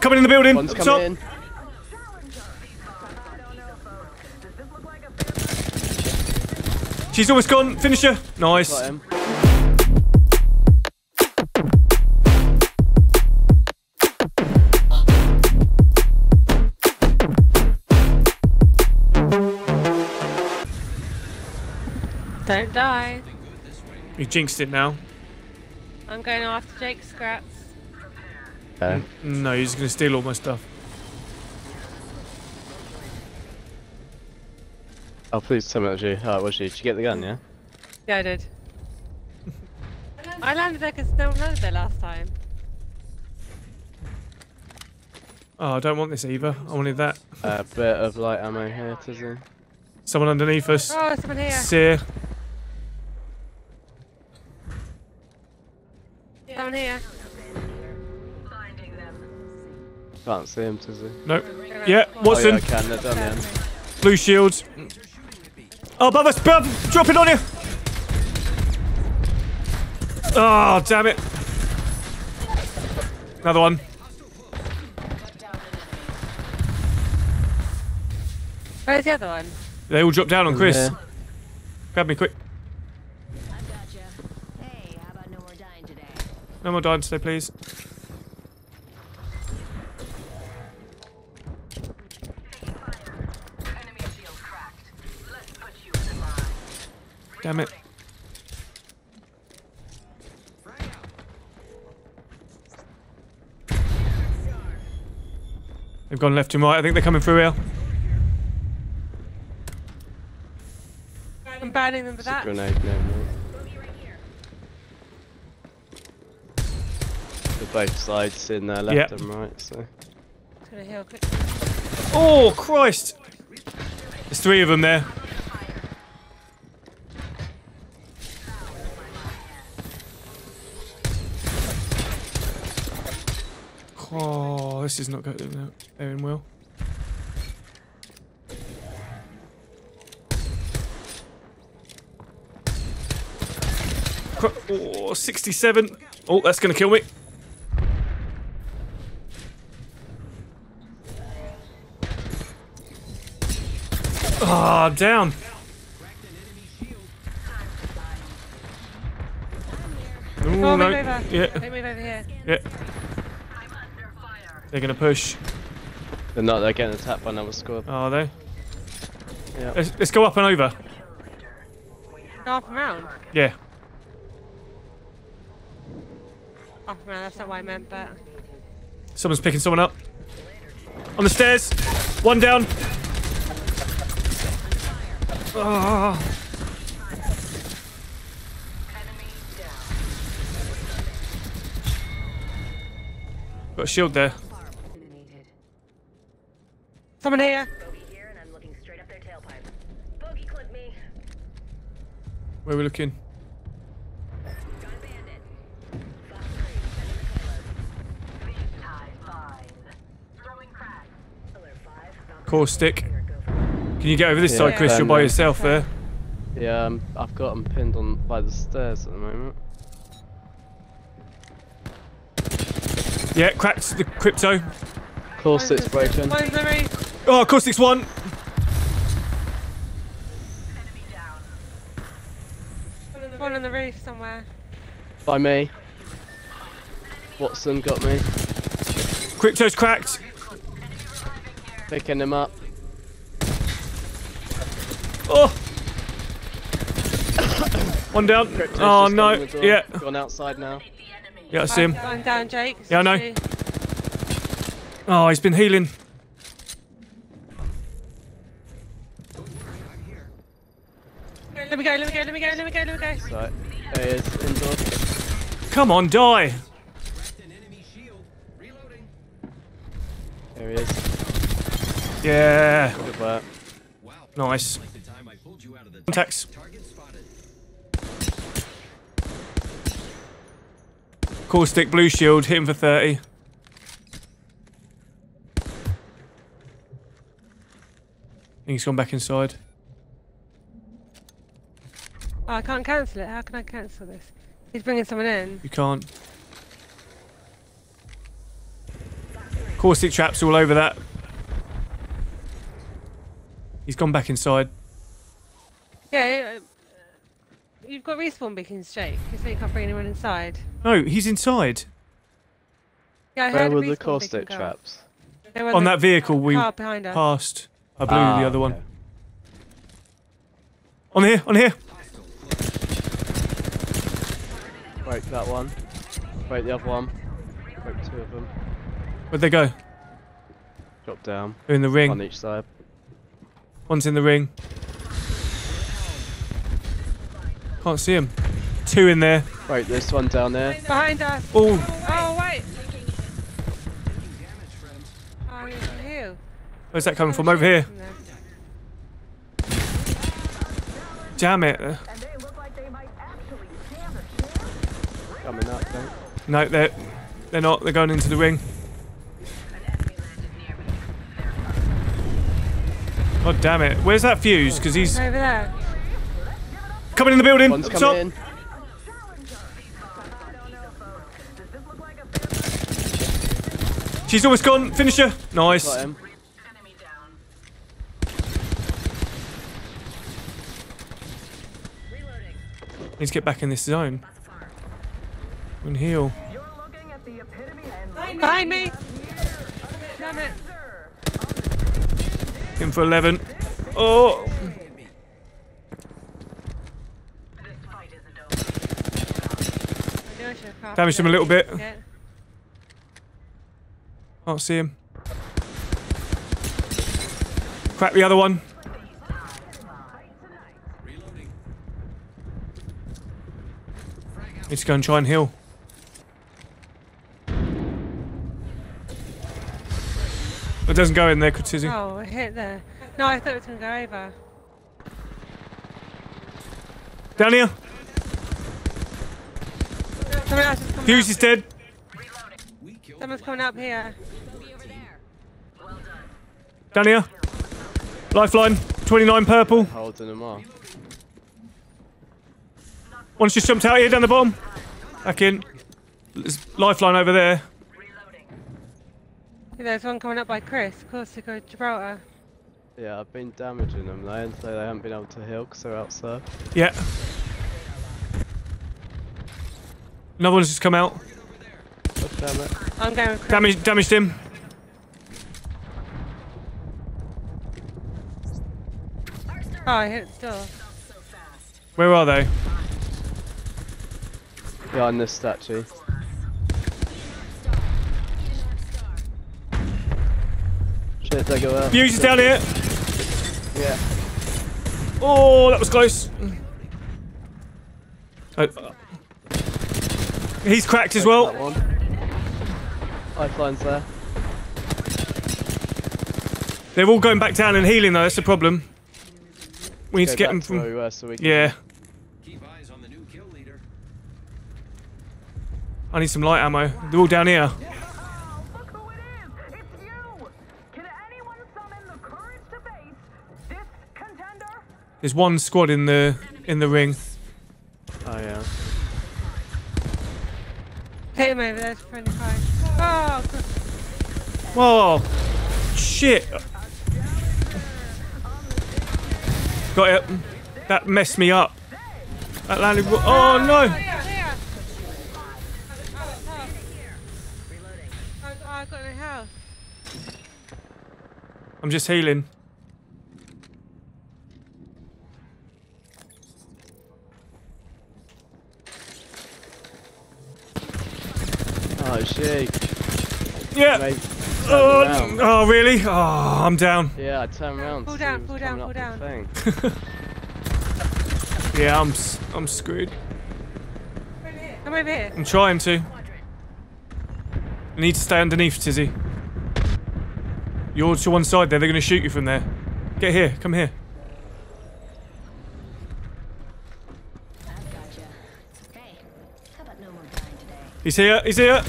Coming in the building. One's up top. in. She's almost gone. Finish her. Nice. Don't die. You jinxed it now. I'm going after Jake Scraps. Okay. No, he's going to steal all my stuff. Oh, please tell me that was you. Oh, it was you. Did you get the gun, yeah? Yeah, I did. I landed there because no one landed there last time. Oh, I don't want this either. I wanted that. A bit of light ammo here, Tizzy. Someone underneath us. Oh, someone here. Seer. Someone here. Can't see him, Tizzy. Nope. Yeah, Oh, Wattson. yeah, I can. They're done then. Blue shields. Oh, above us, above. Drop it on you. Oh, damn it. Another one. Where's the other one? They all dropped down on Chris. Yeah. Grab me quick. I've gotcha. Hey, how about no more dying today? No more dying today, please. Damn it. They've gone left and right. I think they're coming through here. I'm banning them for It's that. grenade now, mate. The both sides in there, left Yep. and right, so. Gonna heal quick. Oh, Christ! There's three of them there. Oh, this is not going well. Oh, 67. Oh, that's going to kill me. Ah, down. Ooh, Oh, no. Yeah, move over here. yeah. They're gonna push. They're not, they're getting attacked by another squad. Oh, Are they? Yeah. Let's, let's go up and over. Go up and round. Yeah. Up and round, that's not what I meant, but. Someone's picking someone up. On the stairs. One down. Ah. Got a shield there. Eliminated. Someone here. Bogey here, and I'm looking straight up their tailpipe. Bogey clip me. Where are we looking? Caustic. Can you get over this Yeah, side, Chris? You're by yourself there. Yeah, um, I've got them pinned on by the stairs at the moment. Yeah, cracked the crypto. Caustic's broken. One's the roof. Oh, Caustic's one. One on the roof somewhere. By me. Wattson got me. Crypto's cracked. Picking him up. Oh. One down. Crypto's Oh no. gone in the door. Yeah. Gone outside now. Yeah, I see him. I'm down, Jake. Yeah, I know. See. Oh, he's been healing. Let me go, let me go, let me go, let me go, let me go. Right. There he is, indoors. Come on, die. There he is. Yeah. Good work. Nice. Contacts. Caustic, blue shield, hit him for 30. Think he's gone back inside. Oh, I can't cancel it. How can I cancel this? He's bringing someone in. You can't. Caustic traps all over that. He's gone back inside. Yeah, uh, you've got respawn beacons, Jake. You say you can't bring anyone inside. No, he's inside. Yeah, I Where heard were the respawn caustic traps? On the that vehicle we car us. passed. I blew Ah, the other one. okay. On here, on here. Break that one. Break the other one. Break two of them. Where'd they go? Drop down. They're in the ring. On each side. One's in the ring. Can't see him. Two in there. Break this one down there. Behind us. Oh, he's here. Where's that coming from? Over here. Damn it. Coming up, don't. No, they're they're not. They're going into the ring. God damn it. Where's that fuse? Because he's Over there. coming in the building. One's coming in. She's almost gone. Finish her. Nice. Need to get back in this zone. And heal. Behind me. Damn it. In for 11. Oh. I knew I should have crafted Damaged him a little bit. Can't see him. Crack the other one. Need to go and try and heal. It doesn't go in there, could Tizzy. Oh, I hit there. No, I thought it was going to go over. Down here. Someone else is coming Fuse up. is dead. Someone's coming up here. Down here. Lifeline. 29 purple. Holding them off. One's just jumped out here down the bottom. Back in. There's lifeline over there. Yeah, There's one coming up by Chris. Of course, to go to Gibraltar. Yeah, I've been damaging them though, and so they haven't been able to heal because they're outside. Yeah. Another one's just come out. God damn it. I'm going with Chris. Damaged, damaged him. Oh, I hit the door. Where are they? Behind this statue. Shit, they go out. Fuse is down here. Yeah. Oh, that was close. Oh. He's cracked as well. Lifeline's there. They're all going back down and healing though. That's the problem. We need Go to get them from. we so we can Yeah. Keep eyes on the new kill leader. I need some light ammo. They're all down here. Oh, look who it is! It's you! Can anyone summon the courage to face this contender? There's one squad in the in the ring. Oh yeah. Hey, him over there. It's friendly fire. Oh, God. Whoa! Shit! Got it. That messed me up. That landed. Oh no! Oh, Here, here. Oh, oh. I, I got no health. I'm just healing. Oh shit. Yeah. Mate, Oh, oh really? Oh, I'm down. Yeah, I turn around. Pull down, pull down, pull down. Yeah, I'm s- I'm screwed. Come over here. I'm trying to. I need to stay underneath, Tizzy. You're to one side there. They're going to shoot you from there. Get here. Come here. I've gotcha. Hey, how about no more dying today? He's here. He's here.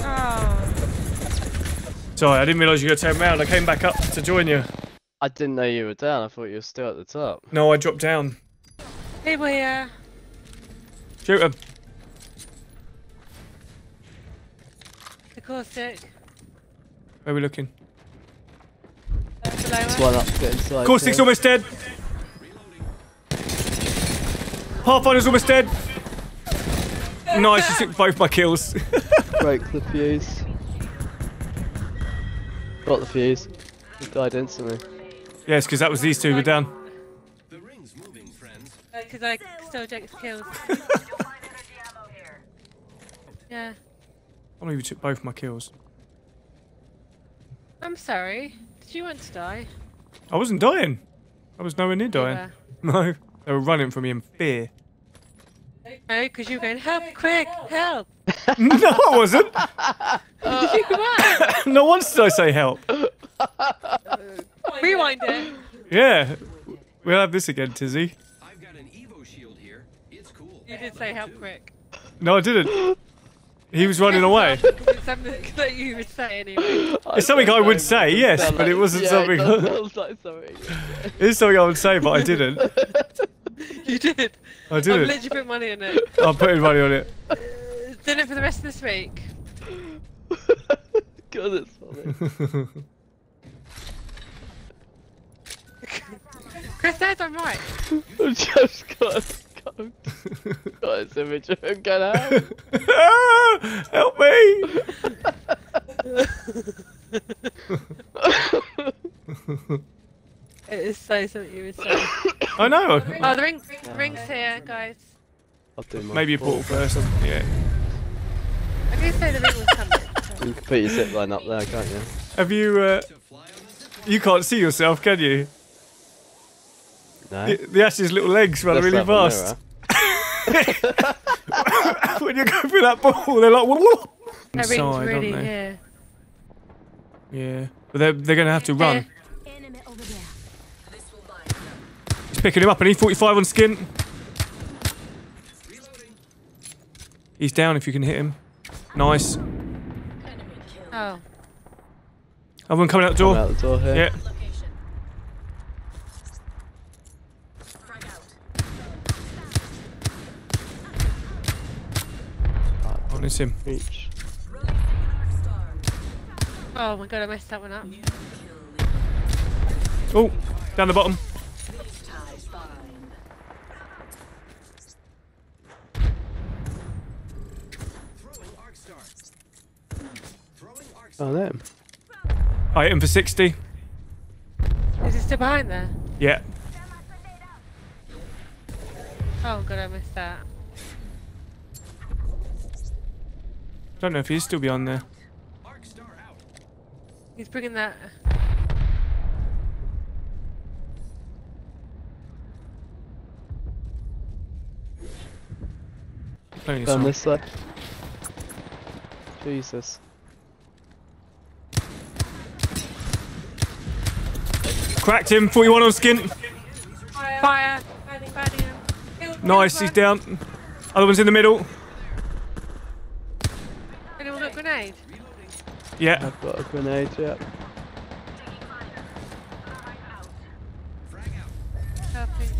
Oh. Sorry, I didn't realise you were going to turn around. I came back up to join you. I didn't know you were down. I thought you were still at the top. No, I dropped down. People here. Shoot him. Caustic. Eh. Where are we looking? That's This us. one up, get inside. Caustic's here. almost dead. Pathfinder's almost dead. Nice, you took both my kills. Break the fuse. Got the fuse. He died instantly. yes, because that was these two were down. The ring's moving, friends. Because I stole Jake's kills. You'll find energy ammo here. Yeah. I believe you took both my kills. I'm sorry. Did you want to die? I wasn't dying. I was nowhere near dying. No, they were running from me in fear. No, because you were going, help, quick, help. no, I wasn't. Oh, you were. Not once did I say help. Rewind it. Yeah, we'll have this again, Tizzy. I've got an Evo shield here. It's cool. You did say help, quick. No, I didn't. He was running away. It's something that you would say anyway. It's something I would say, yes, but it wasn't yeah, something. It does sound like something. It's something I would say, but I didn't. You did. I I've didn't. literally put money on it. I'm putting money on it. Uh, Did it for the rest of this week. God, it's funny. Chris says I'm right. I just got got, got this image of him going out. Help me! It is so something you would say. I know. Oh, the ring, the ring's here, guys. I'll do my Maybe a portal first. Yeah. I did say the ring was coming. You can put your zip line up there, can't you? Have you? Uh, To fly on the zip you can't see yourself, can you? No. Y- The Ash's little legs run Let's really have a fast. Mirror. when you go through that ball, they're like. Whoa, whoa. Inside, really aren't they? here. Yeah, but they're they're gonna have to run. Enemy. He's picking him up, An E45 on skin. He's down if you can hit him. Nice. Oh, Other one coming out the Come door. out the door here. Yeah. Oh, it's him. Reach. oh my god, I messed that one up. Oh, down the bottom. Throwing arc star. Throwing arc Oh, star. them. I hit him for 60. Is it still behind there? Yeah. Oh god, I missed that. I don't know if he's still beyond there. Arc star out. He's bringing that. Playing his Down song. this side. Jesus. Cracked him. 41 on skin. Fire! Fighting, fighting him. Nice. He's down. Other one's in the middle. Anyone got a grenade? Yeah. I've got a grenade, yeah. Frag out. Helping.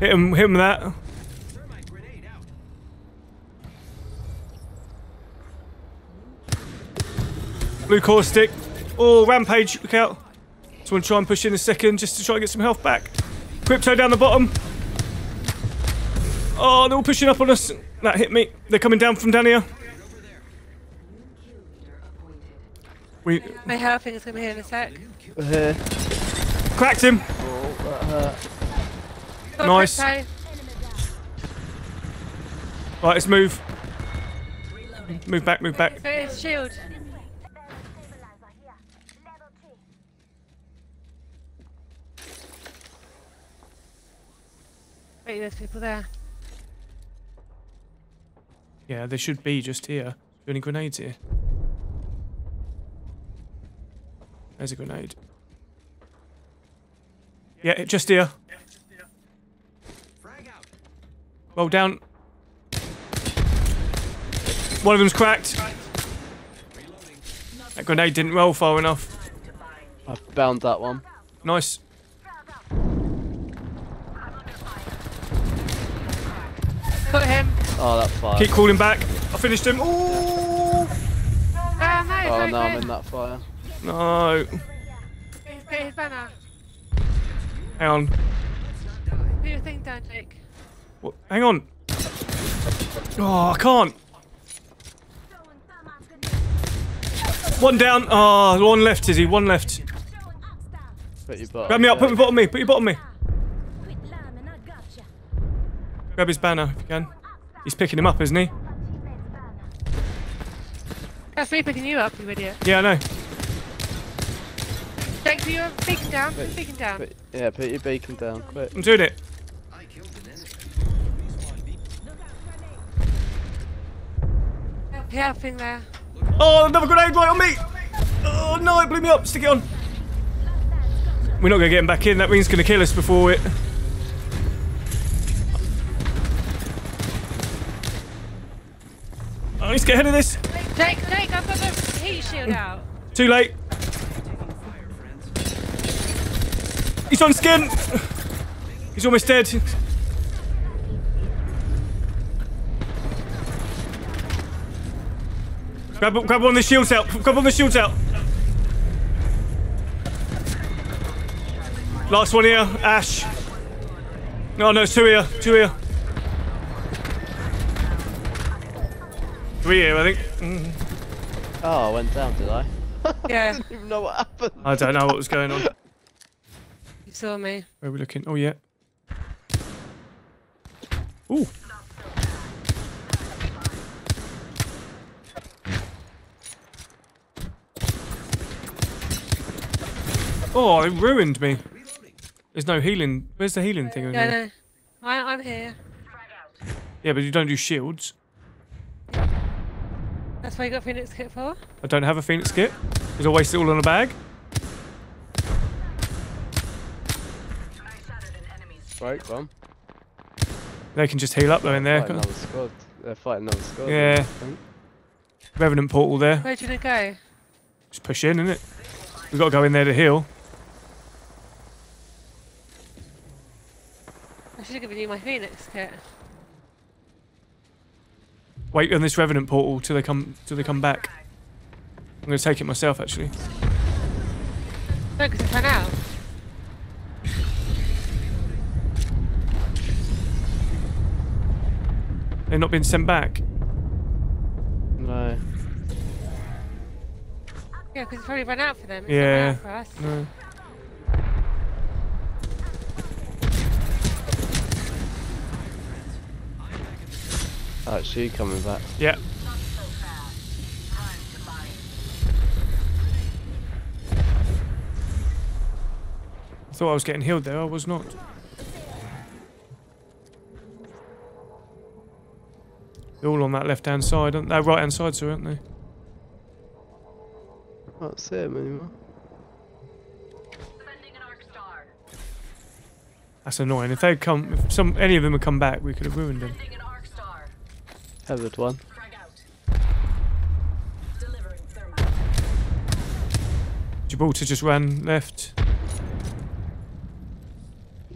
Hit him. Hit him with that. Thermite grenade out. Blue Caustic. Oh, rampage. Look out. Just want to try and push in a second just to try and get some health back. Crypto down the bottom. Oh, they're all pushing up on us. That hit me. They're coming down from down here. We My helping is gonna be here in a sec. We're here. cracked him. Oh, that hurt. Nice. Right, let's move. Move back, move back. Got his shield. Wait, there's people there. Yeah, there should be just here. Any grenades here? There's a grenade. Yeah, just here. Frag out. Well down. One of them's cracked. That grenade didn't roll far enough. I've bound that one. Nice. Got him. Oh, that's fine. Keep calling back. I finished him. Ooh. No, Oh very no, I'm in that fire. No. His banner. Hang on. Put your thing down, Jake. What? Hang on. Oh, I can't. One down. Oh, one left, Izzy. One left. Put your butt. Grab me up. Put your bottom me. Put your bottom me. Quit lying, I. Grab his banner if you can. He's picking him up, isn't he? That's me picking you up, you idiot. Yeah, I know. Jake, put your beacon down. Put your beacon down. Put, yeah, put your beacon down, quick. I'm doing it. I killed an enemy. Help, helping there. Oh, another grenade right on me. Oh no, it blew me up. Stick it on. We're not gonna get him back in. That ring's gonna kill us before it. Get ahead of this. Jake, Jake, I've got the heat shield out. Too late. He's on skin. He's almost dead. Grab, grab one of the shields out. Grab one of the shields out. Last one here, Ash. No, no, two here, two here. Three here, I think. Mm. Oh, I went down, did I? Yeah, I didn't even know what happened. I don't know what was going on. you saw me. Where are we looking? Oh, yeah. Ooh. Oh, it ruined me. There's no healing. Where's the healing thing? on Yeah, here? no. I, I'm here. Yeah, but you don't do shields. That's what you got Phoenix Kit for? I don't have a phoenix kit. Because I waste it all on a bag. Right, go on. They can just heal up though in there. Fight can't another squad. They're fighting another squad. Yeah. I Revenant portal there. Where do you go? Just push in, innit? We've got to go in there to heal. I should have given you my Phoenix Kit. Wait on this revenant portal till they come till they come back. I'm gonna take it myself actually. No, because it's run out. They've not been sent back. No. Yeah, because it's probably run out for them. It's Yeah. Run out for us. No. Actually, coming back. Yeah. I thought I was getting healed there. I was not. They're all on that left-hand side, aren't they? Right-hand side, sorry, aren't they? Can't see him anymore. That's annoying. If they come, if some any of them had come back, we could have ruined them. Tethered one. Gibraltar just ran left. I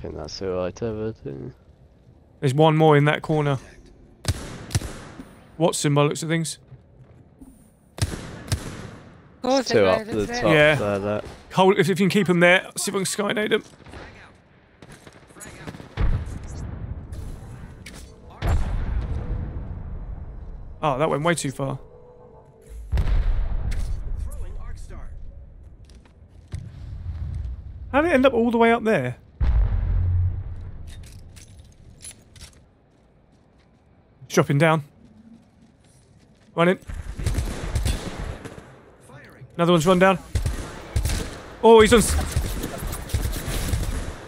think that's alright, I yeah. There's one more in that corner. Wattson, by the looks of things. Of course Two up the top Yeah. there, that. Hold if, if you can keep them there. See if I can skynade them. Oh, that went way too far. How did it end up all the way up there? Dropping down. Running. Another one's run down. Oh, he's on.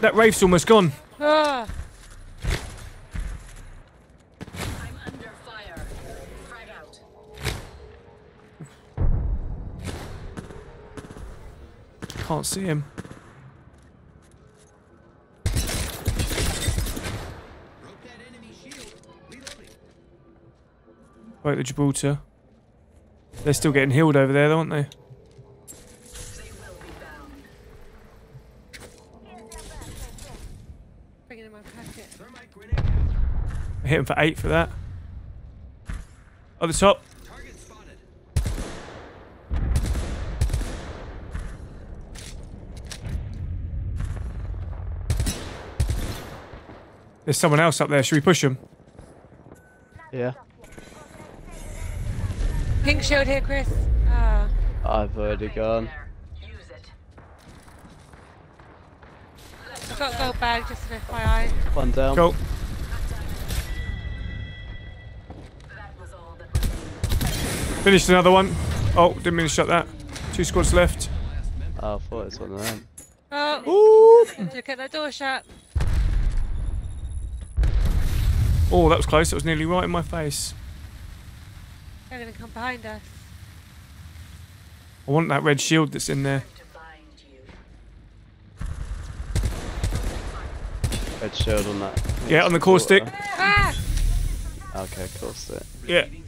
That Wraith's almost gone. Ah, Can't see him. Broke that enemy shield. Reloading. Right, the Gibraltar. They're still getting healed over there, aren't they? bring it in my packet. Thermite grenade out. I hit him for eight for that. At the top. There's someone else up there. Should we push him? Yeah. Pink shield here, Chris. Ah. I've already gone. I've got a gold bag, just an FYI. One down. Go. Finished another one. Oh, didn't mean to shut that. Two squads left. Oh, I thought it was one of them. Oh, look at that door shut. Oh, that was close. That was nearly right in my face. They're gonna come behind us. I want that red shield that's in there. Red shield on that. Yeah, on the Caustic. Ah! Okay, cool stick. Yeah. Can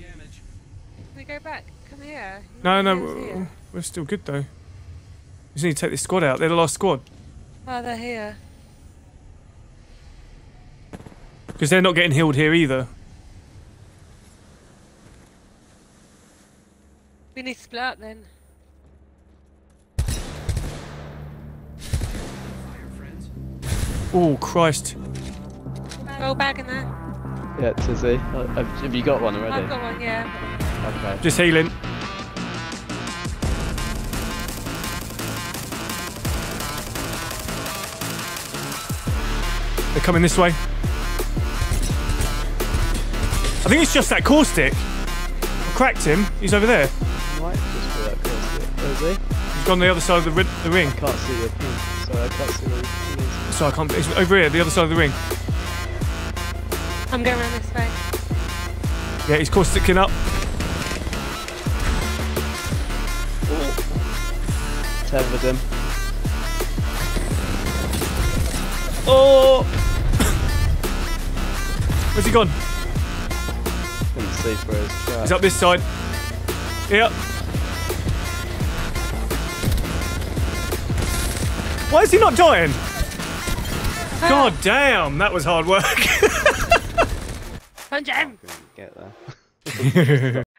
we go back? Come here. You No, no, we're, here? we're still good though. We just need to take this squad out. They're the last squad. Oh, they're here. Because they're not getting healed here either. We need to split up then. Oh, Christ. Gold bag in there. Yeah, Tizzy. Uh, Have, have you got one already? I've got one, yeah. Okay. Just healing. They're coming this way. Think it's just that Caustic. I cracked him. He's over there. Might just be that core. Oh, is he? He's gone the other side of the, ri- the ring. I can't see your pin. Sorry, I can't see where he is. So I can't. He's over here, the other side of the ring. I'm going around this way. Yeah, he's core sticking up. Tethered him. Oh! Where's he gone? Couldn't see through his trap. He's up this side. Yep. Why is he not dying? God damn, that was hard work. Punch him! Get there.